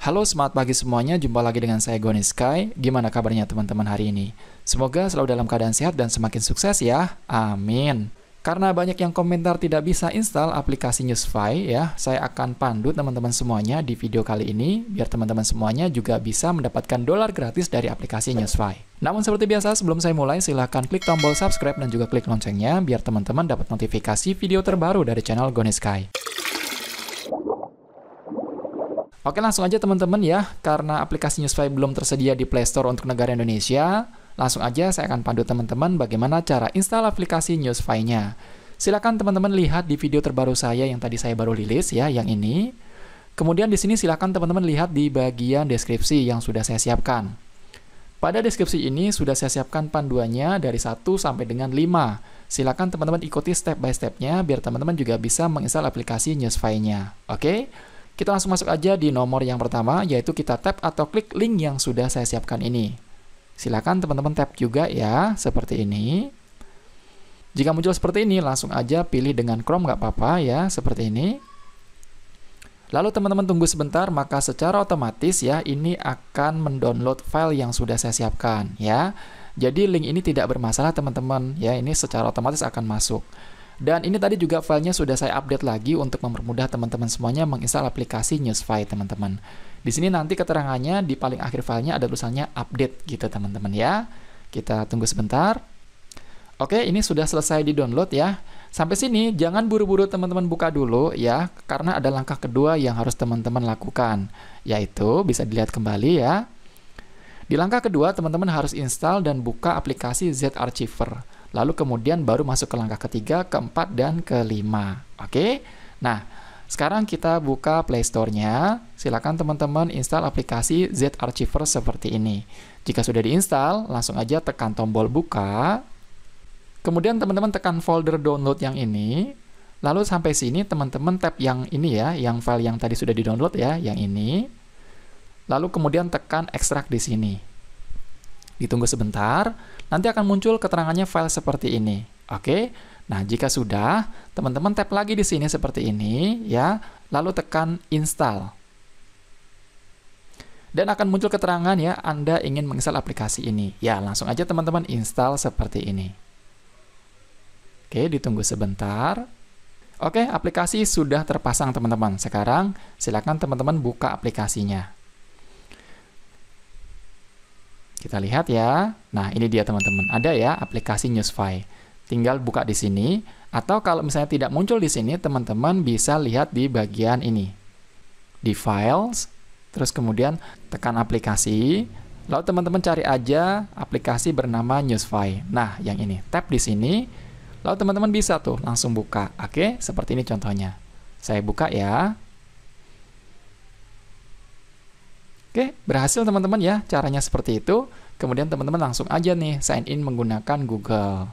Halo, semangat pagi semuanya. Jumpa lagi dengan saya Goni Sky. Gimana kabarnya teman-teman hari ini? Semoga selalu dalam keadaan sehat dan semakin sukses ya. Amin. Karena banyak yang komentar tidak bisa install aplikasi Newsfy ya, saya akan pandu teman-teman semuanya di video kali ini biar teman-teman semuanya juga bisa mendapatkan dolar gratis dari aplikasi Newsfy. Namun seperti biasa sebelum saya mulai silahkan klik tombol subscribe dan juga klik loncengnya biar teman-teman dapat notifikasi video terbaru dari channel Goni Sky. Oke langsung aja teman-teman ya, karena aplikasi Newsfy belum tersedia di Play Store untuk negara Indonesia, langsung aja saya akan pandu teman-teman bagaimana cara install aplikasi Newsfy-nya. Silakan teman-teman lihat di video terbaru saya yang tadi saya baru rilis ya, yang ini. Kemudian di sini silakan teman-teman lihat di bagian deskripsi yang sudah saya siapkan. Pada deskripsi ini sudah saya siapkan panduannya dari 1 sampai dengan 5. Silakan teman-teman ikuti step by step-nya biar teman-teman juga bisa menginstal aplikasi Newsfy-nya. Oke? Kita langsung masuk aja di nomor yang pertama, yaitu kita tap atau klik link yang sudah saya siapkan ini. Silakan teman-teman tap juga ya, seperti ini. Jika muncul seperti ini, langsung aja pilih dengan Chrome nggak apa-apa ya, seperti ini. Lalu teman-teman tunggu sebentar, maka secara otomatis ya, ini akan mendownload file yang sudah saya siapkan ya. Jadi link ini tidak bermasalah teman-teman ya, ini secara otomatis akan masuk. Dan ini tadi juga filenya sudah saya update lagi untuk mempermudah teman-teman semuanya menginstal aplikasi Newsfy, teman-teman. Di sini nanti keterangannya di paling akhir filenya ada tulisannya update gitu, teman-teman ya. Kita tunggu sebentar. Oke, ini sudah selesai di-download ya. Sampai sini jangan buru-buru teman-teman buka dulu ya, karena ada langkah kedua yang harus teman-teman lakukan, yaitu bisa dilihat kembali ya. Di langkah kedua, teman-teman harus install dan buka aplikasi Z-Archiver. Lalu kemudian baru masuk ke langkah ketiga, keempat, dan kelima. Oke? Nah, sekarang kita buka Play Store-nya. Silakan teman-teman install aplikasi Z Archiver seperti ini. Jika sudah diinstal, langsung aja tekan tombol buka. Kemudian teman-teman tekan folder download yang ini. Lalu sampai sini teman-teman tap yang ini ya, yang file yang tadi sudah di-download ya, yang ini. Lalu kemudian tekan ekstrak di sini. Ditunggu sebentar, nanti akan muncul keterangannya file seperti ini. Oke, nah jika sudah, teman-teman tap lagi di sini seperti ini, ya, lalu tekan install. Dan akan muncul keterangan ya, Anda ingin menginstal aplikasi ini. Ya, langsung aja teman-teman install seperti ini. Oke, ditunggu sebentar. Oke, aplikasi sudah terpasang teman-teman. Sekarang silakan teman-teman buka aplikasinya. Kita lihat ya. Nah, ini dia teman-teman. Ada ya aplikasi Newsfy. Tinggal buka di sini. Atau kalau misalnya tidak muncul di sini, teman-teman bisa lihat di bagian ini. Di Files, terus kemudian tekan aplikasi. Lalu teman-teman cari aja aplikasi bernama Newsfy. Nah, yang ini. Tap di sini. Lalu teman-teman bisa tuh langsung buka. Oke, seperti ini contohnya. Saya buka ya. Oke, berhasil teman-teman ya. Caranya seperti itu. Kemudian teman-teman langsung aja nih sign in menggunakan Google.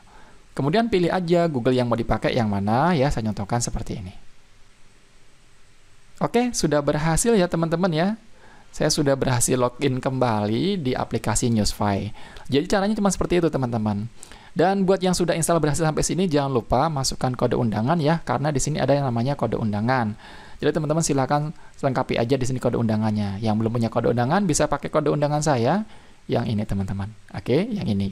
Kemudian pilih aja Google yang mau dipakai yang mana ya. Saya contohkan seperti ini. Oke, sudah berhasil ya teman-teman ya. Saya sudah berhasil login kembali di aplikasi Newsfy. Jadi caranya cuma seperti itu teman-teman. Dan buat yang sudah install berhasil sampai sini, jangan lupa masukkan kode undangan ya, karena di sini ada yang namanya kode undangan. Jadi teman-teman silahkan lengkapi aja di sini kode undangannya. Yang belum punya kode undangan bisa pakai kode undangan saya yang ini teman-teman. Oke, yang ini.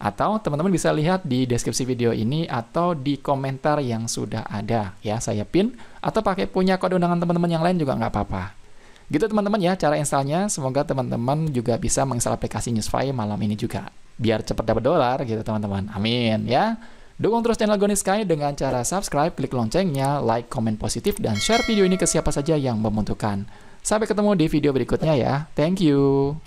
Atau teman-teman bisa lihat di deskripsi video ini atau di komentar yang sudah ada ya saya pin atau pakai punya kode undangan teman-teman yang lain juga nggak apa-apa. Gitu teman-teman ya cara installnya. Semoga teman-teman juga bisa menginstal aplikasi Newsfy malam ini juga. Biar cepat dapat dolar gitu teman-teman. Amin ya. Dukung terus channel Goni Sky dengan cara subscribe, klik loncengnya, like, komen positif, dan share video ini ke siapa saja yang membutuhkan. Sampai ketemu di video berikutnya ya. Thank you.